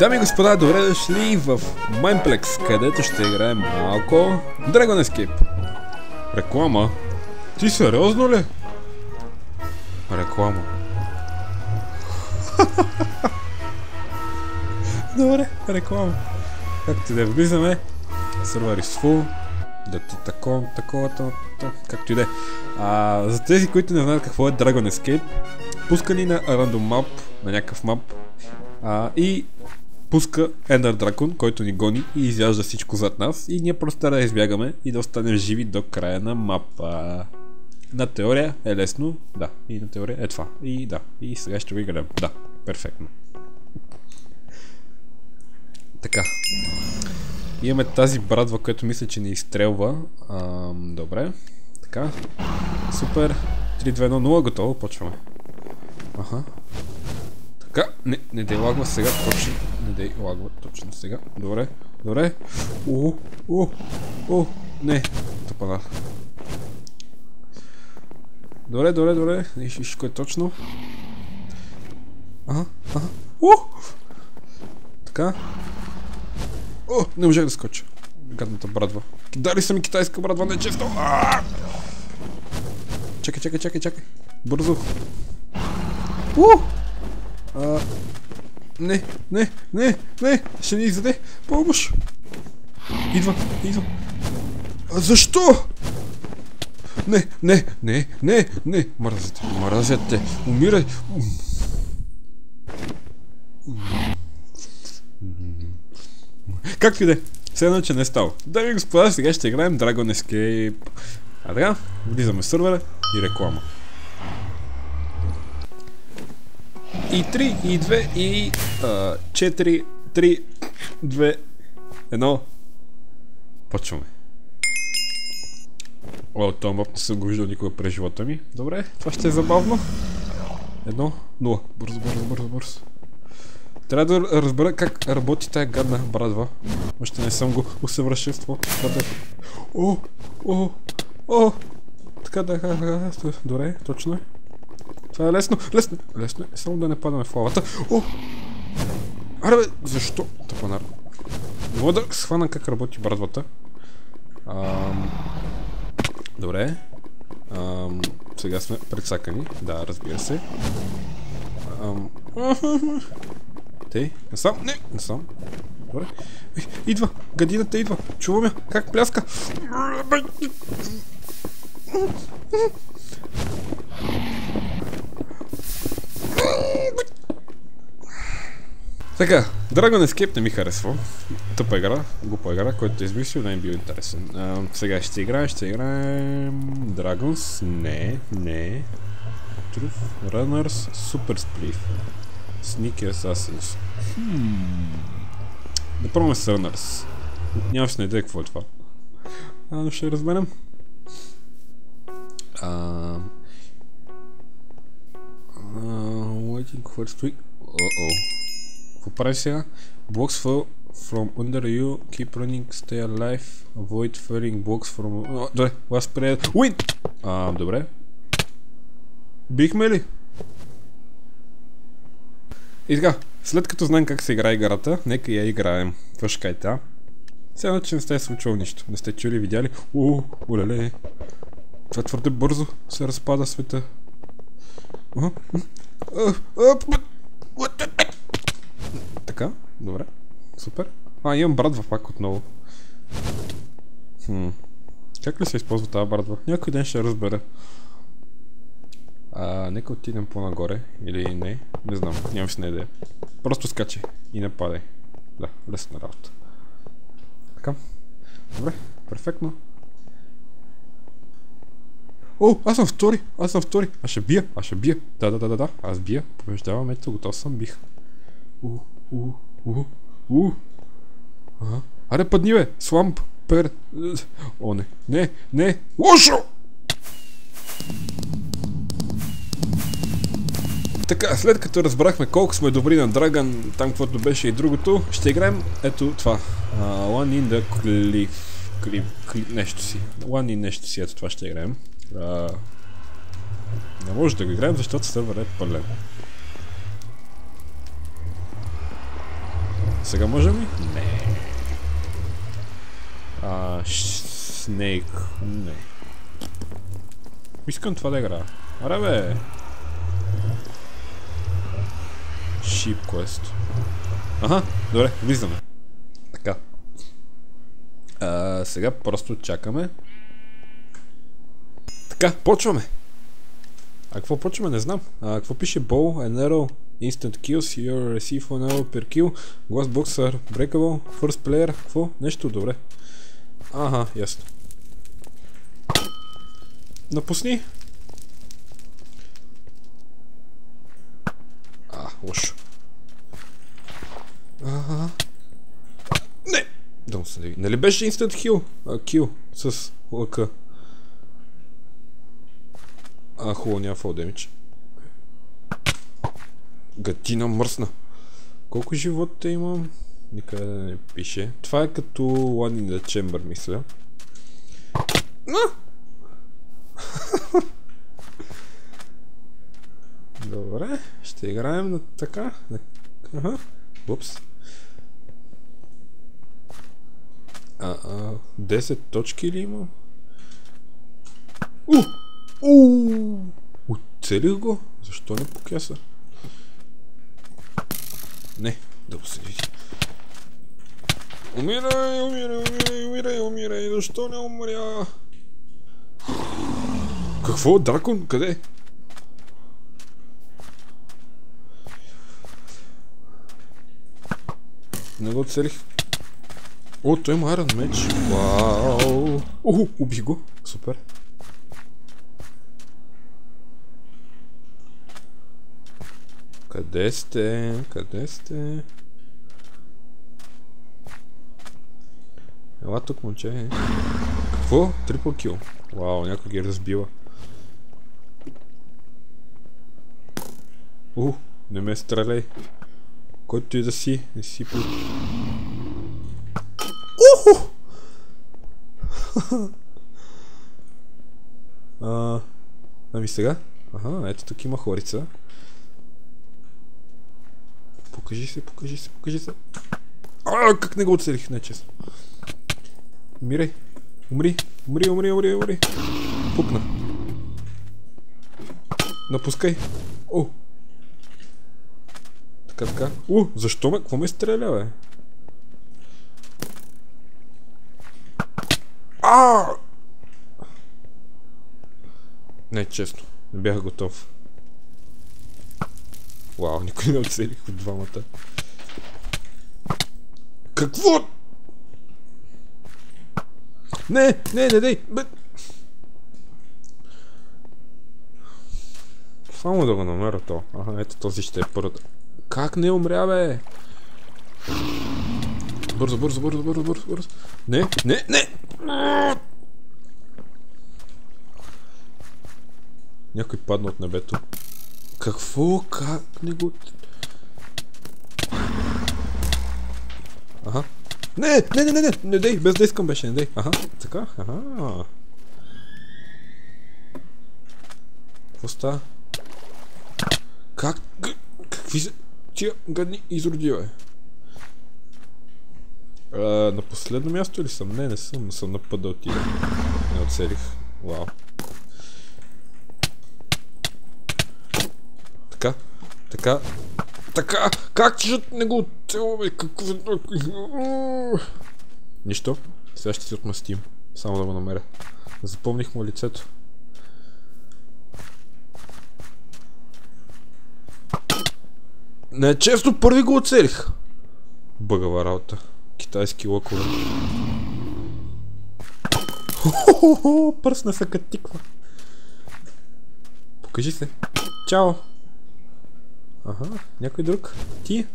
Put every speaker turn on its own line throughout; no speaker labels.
Дами и господа, добре дошли в Mindplex, където ще играем малко Dragon Escape. Реклама? Ти сериозно ли? Реклама. Добре, реклама. Както да влизаме, сервер is full, да ти такова, такова, както и да е. За тези, които не знаят какво е Dragon Escape, пускани на random map, на някакъв мап, а, и пуска Ender Dragon, който ни гони и изяжда всичко зад нас и ние просто трябва да избягаме и да останем живи до края на мапа. На теория е лесно, да, и на теория е това. И да, и сега ще го играем. Да, перфектно. Така. Имаме тази брадва, която мисля, че ни изстрелва. Ам, добре. Така. Супер. 3, 2, 1, 0, готово, почваме. Аха. Така, не, не дей лагва сега точно. Не дей лагва точно сега. Добре, добре. О, о, о, не. Топана. Добре, добре, добре. Виж, виж кое е точно. Ага, ага. О! Така. О, не можах да скоча. Гадната брадва. Дали са ми китайска брадва, не често. Чакай, чакай, чакай, чакай. Бързо. У! А, не, не, не, не, ще ни издаде помощ. Идва, идва. А защо? Не, не, не, не, не, мразят, мразят те, умирай. Както и да е, все едно, че не е стало. Дами господа, сега ще играем Dragon Escape. А така, влизаме в сървъра и реклама. И 3, и 2, и 4, 3, 2, 1. Почваме. О, този мап не съм го виждал никога през живота ми. Добре, това ще е забавно. Едно, нула. Бързо, бързо, бързо, бързо. Трябва да разбера как работи тая гадна брадва. Още не съм го усъвършенствал. О, о, о! Така да, да, добре, точно е. Това е лесно, лесно, лесно е, само да не падаме в лавата. О! Аре бе, защо? Тъпанар. Мога да схвана как работи брадвата. Ам... Добре. Ам... Сега сме предсакани. Да, разбира се. Ам... Тей, не сам, не, не сам. Добре. Идва, гадината идва. Чувам я, как пляска. Така, Dragon Escape не ми харесва. Тъпа игра, глупа игра, който е измислил, не е бил интересен. А, сега ще играем, ще играем... Dragons? Не, не. Truth Runners Super Split. Sneaky Assassins. Hmm. Да пробваме с Runners. Нямаш на идея какво е това. А, но ще разберем. А, waiting for streak. Uh-oh. Сега? Blocks fall from under you. Keep running, stay alive. Avoid falling blocks from... Oh, добре, last period. Win! А, добре. Бихме ли? И така, след като знаем как се играе играта, нека я играем. Това ще кажете, а? Сега че не сте случвало нищо. Не сте чули, видяли? Уу, олеле. Това твърде бързо се разпада света. Така, добре. Супер. А, имам брадва пак отново. Хм. Как ли се използва тази брадва? Някой ден ще разбера. А, нека отидем по-нагоре. Или не. Не знам. Нямам си на идея. Просто скачи и не падай. Да, лесна работа. Така. Добре, перфектно. О, аз съм втори, аз съм втори. Аз ще бия, аз ще бия. Да, да, да, да, да. Аз бия. Побеждавам, ето, готов съм, бих. У, у, у. Ага. Аре, падни бе! Сламп! Пер... О, не. Не, не! Лошо! Така, след като разбрахме колко сме добри на Драган, там каквото беше и другото, ще играем ето това. Uh, one in the cliff. Cliff, cliff, нещо си. One in нещо си, ето това ще играем. Uh, не може да го играем, защото сървър е пълен. Сега можем ли? Не. А, Снейк. Не. Искам това да играя. Аре бе. Sheep Quest. Аха, добре, влизаме. Така. А, сега просто чакаме. Така, почваме. А какво почваме? Не знам. А, какво пише? Bow, an arrow, instant kills, you receive one arrow per kill, glass box are breakable, first player, какво? Нещо, добре. Ага, ясно. Напусни. А, лошо. Ага. Не! Да се Нали беше instant kill? А, kill с лъка. А, хубаво, няма фол демидж. Гатина мръсна. Колко живота имам? Никъде да не пише. Това е като in the Chamber, мисля. На! Добре, ще играем на така. Ага. Упс. А, а, 10 точки ли имам? У! У! Оцелих го? Защо не покяса? Не, да го се види. Умирай, умирай, умирай, умирай, умирай, защо не умря? Какво? Дракон? Къде? Не го целих. О, той има Iron меч. Вау. Уху, убих го. Супер. Къде сте? Къде сте? Ела тук, момче. Какво? Трипл кил. Вау, някой ги разбива. У, не ме стреляй. Който и да си, не си по... Уху! а, ами сега? Ага, ето тук има хорица. Покажи се, покажи се, покажи се. А, как не го оцелих, не честно. Умирай. Умри, умри, умри, умри, умри. Пукна. Напускай. О! Така, така. У, защо ме? Какво ме стреля, бе? А! Не, честно. Не бях готов. Вау, никой не оцелих от двамата. Какво? Не, не, не, не, бе... Само да го намеря то. Ага, ето този ще е първата. Как не умря, бе? Бързо, бързо, бързо, бързо, бързо, бързо. Не, не, не! Някой падна от небето. Какво? Как не го... Ага. Не, не, не, не, не, не дей, без да искам беше, не дей. Аха, така, аха. Какво става? Как? Какви са? Тия гадни изроди, бе. На последно място ли съм? Не, не съм, съм на път да отида. Не оцелих. Вау. Така, така, така, как че не го оцелваме? Какво... Нищо. Сега ще си отмъстим. Само да го намеря. Запомних му лицето. Не, често първи го оцелих. Бъгава работа. Китайски лъкове. Хо-хо-хо, пръсна се като тиква. Покажи се. Чао. Ага, някой друг. Ти.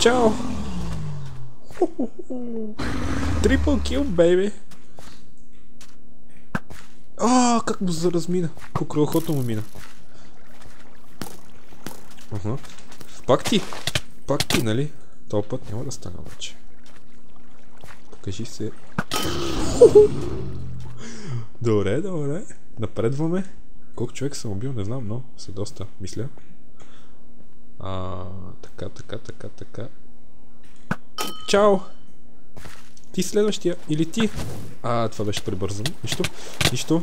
Чао. Трипл кил, бейби. А, как му заразмина. По кръвохото му мина. Ага. Пак ти. Пак ти, нали? Този път няма да стана вече. Покажи се. добре, добре. Напредваме. Колко човек съм убил, не знам, но са доста, мисля. А, така, така, така, така. Чао! Ти следващия. Или ти. А, това беше прибързано. Нищо. Нищо.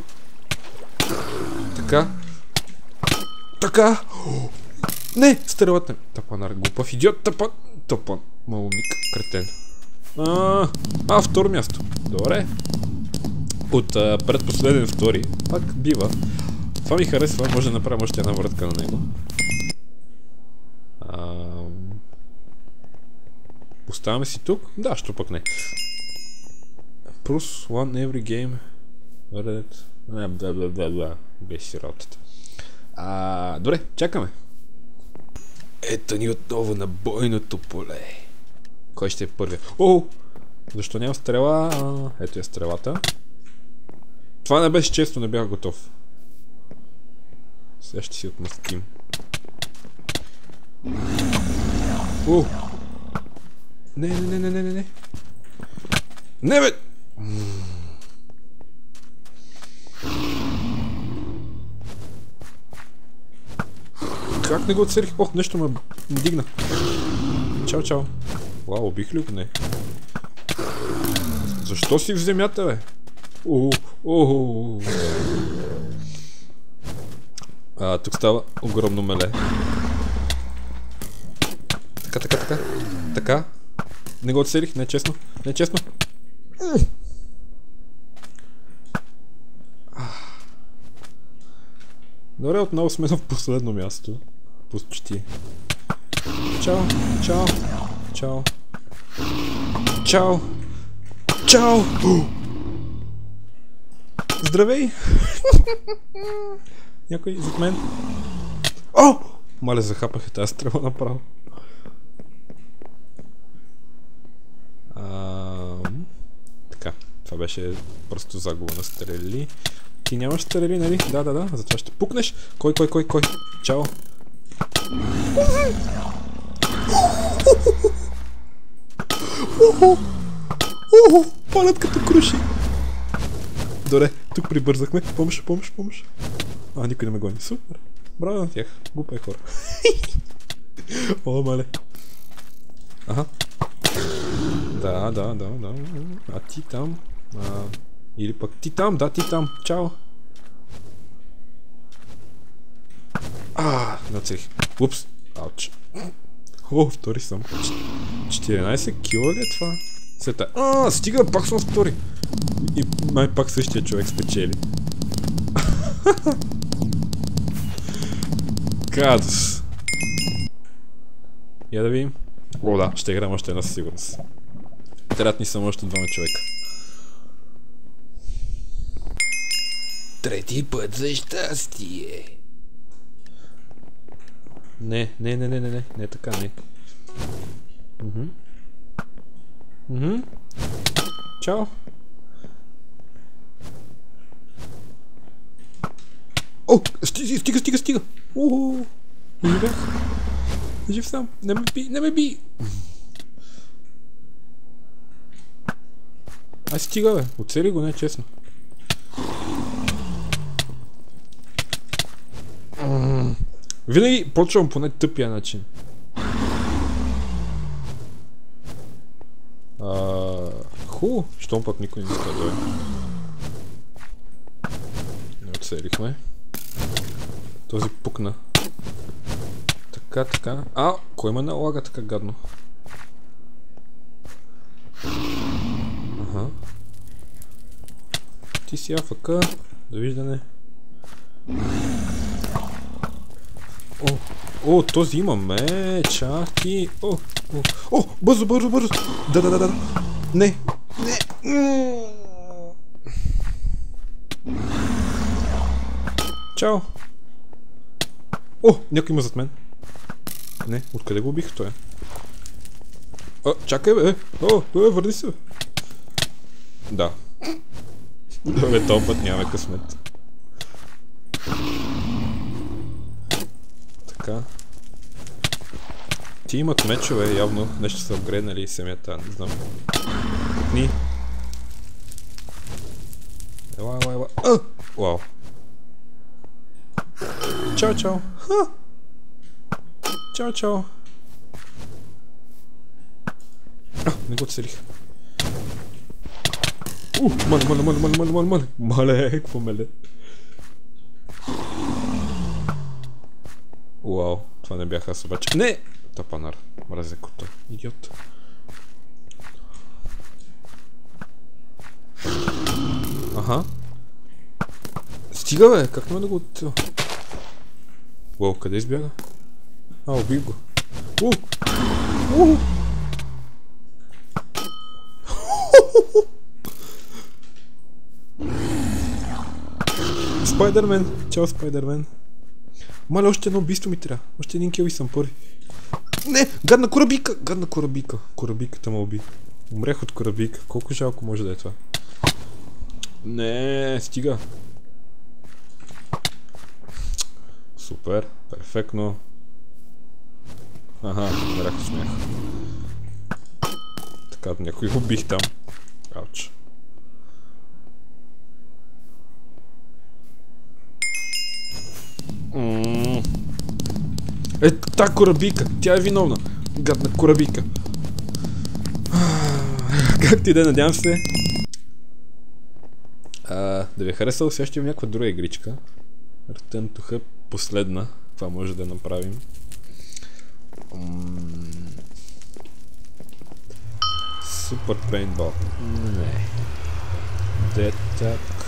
Така. Така. Не! Стрелата. Тапанар. Глупав идиот. Тапан. Тапан. Малумник. Кретен. А, а, второ място. Добре. От а, предпоследен втори. Пак бива. Това ми харесва. Може да направим още една вратка на него. Ам... Поставяме си тук? Да, що пък не. Prus one every game. Reddit. Не, бла бла бла бла. Беше работата. А, добре, чакаме. Ето ни отново на бойното поле. Кой ще е първия? О! Защо няма стрела? А, ето е стрелата. Това не беше често, не бях готов. Сега ще си отмъстим. О! Не, не, не, не, не, не, не. Не, бе! Как не го отсерих? Ох, нещо ме дигна. Чао, чао. Вау, убих ли го? Не. Защо си в земята, бе? О, А, тук става огромно меле. Така, така, така. Така. Не го отселих, не е честно. Не е честно. Добре, отново сме на последно място. Почти. Чао, чао, чао. Чао. Чао! Здравей! Някой зад мен? О! Маля, захапах тази стрела направо. Ам... Така, това беше просто загуба на стрели. Ти нямаш стрели, нали? Да, да, да, затова ще пукнеш. Кой, кой, кой, кой? Чао. Охо! Палят като круши! Добре, тук прибързахме. Помощ, помощ, помощ. А, никой не ме гони. Супер. Браво на тях. Глупа е хора. О, мале. Ага. Да, да, да, да. А ти там? А, или пък ти там, да, ти там. Чао. А, нацелих. Упс. Ауч. О, втори съм. 14 кила ли е това? Сета. А, стига, пак съм втори. И май пак същия човек спечели. Гадос. Я да видим. О, да, ще играем още една със сигурност. Трябват ни само още двама човека. Трети път за щастие. Не, не, не, не, не, не, не така, не. Мхм. Мхм. Чао. О, стига, стига, стига. Ого, живях. Жив съм. Не ме би, не ме би. Ай стига бе, оцели го, не честно. Винаги почвам по най-тъпия начин. Ху, щом пък никой не иска да. Не оцелихме. Този пукна. Така, така. А, кой ме налага така гадно? Ага. Ти си АФК. Довиждане. О, този имаме. Чаки. О, о, о, бързо, бързо, бързо. Да, да, да, да. Не. Не. Чао. О, някой има зад мен. Не, откъде го убих той? А, чакай бе. О, бе, върни се. Да. Бе, този път нямаме късмет. Така. Ти имат мечове, явно нещо са вгренали семята, не знам. Пукни. Ела, ела, ела. А! Вау. Чао, чао. Ха! Чао, чао. А, не го целих. У, мале, мале, мале, мале, мале, мале, мале. Мале, какво меле. Уау, това не бях аз обаче. Не! Тапанар. Мразя кота. Идиот. Аха. Стига бе, как ме да го отива? Уау, къде избяга? А, убих го. У! У! Спайдермен! Чао, Спайдермен! Мале, още едно убийство ми трябва. Още един кил и съм първи. Не! Гадна корабика! Гадна корабика. Корабиката ме уби. Умрех от корабика. Колко жалко може да е това. Не, стига. Супер, перфектно. Аха, умрях от смях. Така, някой убих там. Ауч. Е, та корабика, тя е виновна. Гадна корабика. Как ти да, надявам се. А, да ви е харесало, сега ще има някаква друга игричка. Return to Hub, последна. Това може да направим. Супер пейнтбол. Не. Детак.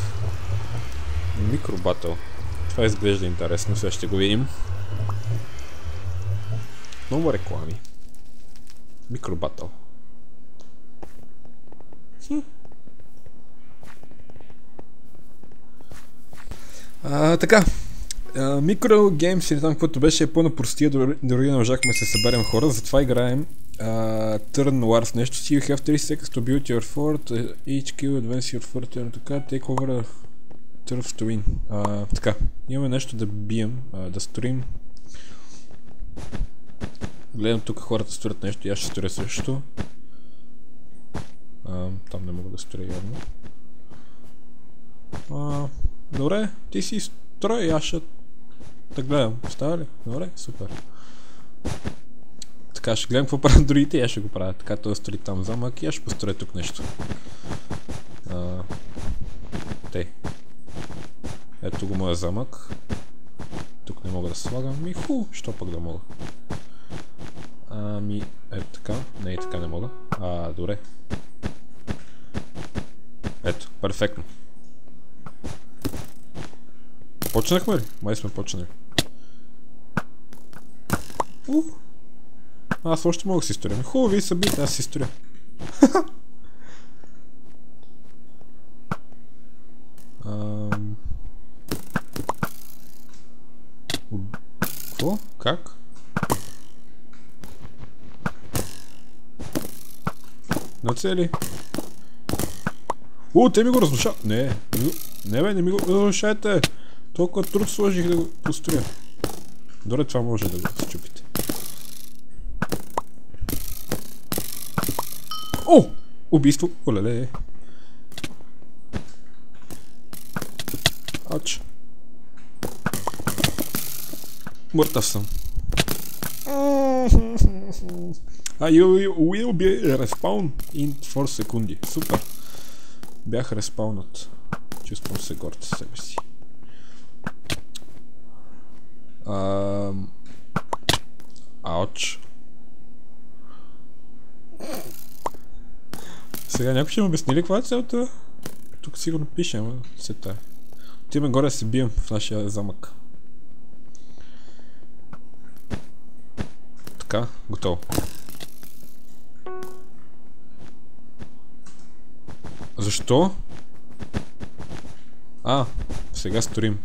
Микробатъл. Това изглежда интересно, сега ще го видим. Много реклами. Микробатъл. Така. Микро геймс или там каквото беше е пълно простия, дори, не можахме да се съберем хора, затова играем Turn Wars нещо си. You have 3 seconds to build your fort, each kill advance your fort, and така, take over turf to win. Така, имаме нещо да бием, uh, да сторим. Гледам тук хората строят нещо и аз ще сторя също. Uh, там не мога да сторя явно. Uh, добре, ти си строй и аз ще да гледам. Става ли? Добре, супер. Така, ще гледам какво правят другите и аз ще го правя. Така, той строи там замък и аз ще построя тук нещо. А, те. Ето го моя замък. Тук не мога да слагам. Ми ху, що пък да мога. Ами, ето така. Не, и така не мога. А, добре. Ето, перфектно. Почнахме ли? Май сме почнали. У. Аз още мога да си сторя. Хубаво, вие са бити, аз си сторя. Какво? Как? На цели. О, те ми го разрушават. Не, не бе, не ми го разрушайте. Толкова труд сложих да го построя. Добре, това може да го счупите. О! Убийство! Олеле! Ач. Мъртъв съм. А, you will be respawn in 4 секунди. Супер. Бях респаунат. Чувствам се горд със себе си. Um, ауч. Сега някой ще му обясни ли каква е целта? Тук сигурно пише, ама се тая. Отиваме горе да се бием в нашия замък. Така, готово. Защо? А, сега сторим.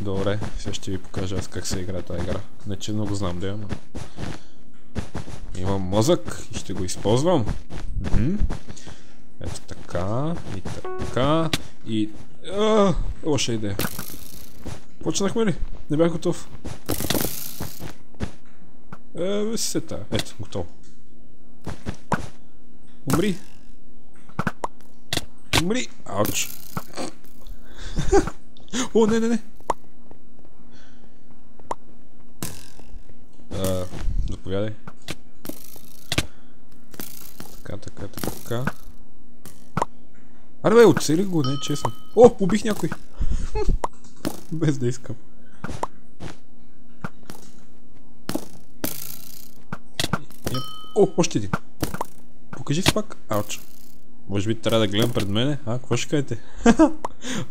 Добре, сега ще ви покажа аз как се играе тази игра. Не че много знам да имам. Имам мозък и ще го използвам. Ето така, и така, и... А, лоша идея. Почнахме ли? Не бях готов. Е, се тая. Ето, готово. Умри. Умри. Ауч. О, не, не, не. Заповядай. Така, така, така. Аре бе, оцели го, не е честно. О, убих някой. Без да искам. О, още един. Покажи си пак. Ауч. Може би трябва да гледам пред мене. А, какво ще кажете?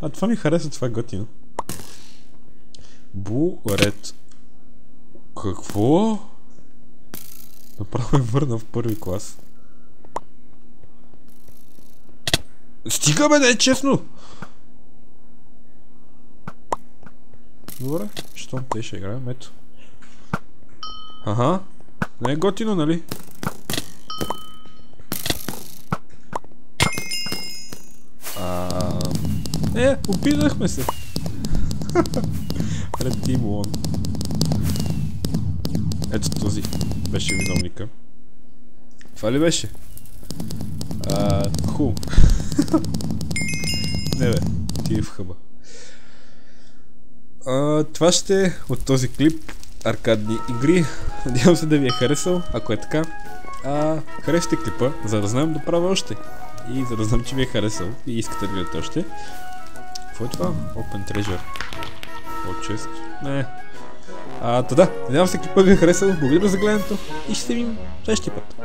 а това ми харесва, това е готино. Бурет. Какво? Направо ме върна в първи клас. Стига бе, не е честно! Добре, щом те ще играем, ето. Ага, не е готино, нали? Е, опитахме се. One. Ето този беше виновника. Това ли беше? А, хубаво. Не бе, ти е в хъба. А, това ще е от този клип аркадни игри. Надявам се да ви е харесал. Ако е така, а, харесайте клипа, за да знам да правя още. И за да знам, че ви е харесал и искате да гледате още. Какво е това? Open Treasure. От чест. Не. А, да, надявам се клипа ви е харесал. Благодаря за гледането и ще се видим следващия път.